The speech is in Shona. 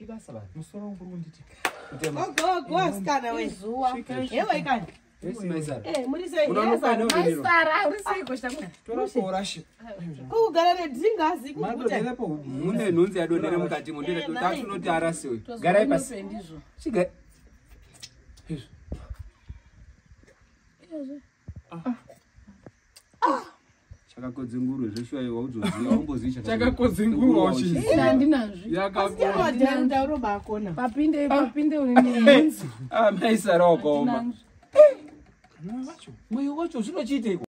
ibasa vanhu musoro wangu uri kunditi ogogosikana we izuwa yewe kani esi maizara Eh, muri sei unanuka Yes, neudiniro maisara uri seiko chitakuda torasorashi kugara nedzingazi kuguta madonherepo mune nhunzi yadonhere mukati mo Eh, arasiwe Garai pasi. ndizvo yakakona ndaurobaakona papinde papinde uri nenhunzi maisara wakaoma mwoyo wacho zvinochiiteiko